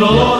Lord.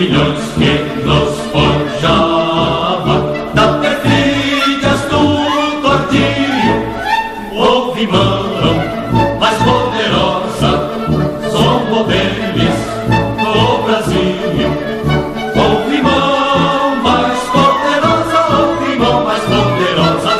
milhões que nos forjava da perfilhas do tordilho, houve mão mais poderosa, São deles do Brasil. Houve mão mais poderosa, houve mão mais poderosa.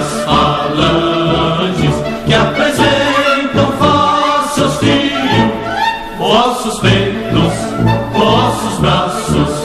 das falanges que apresentam vossos fios, vossos peitos, vossos braços.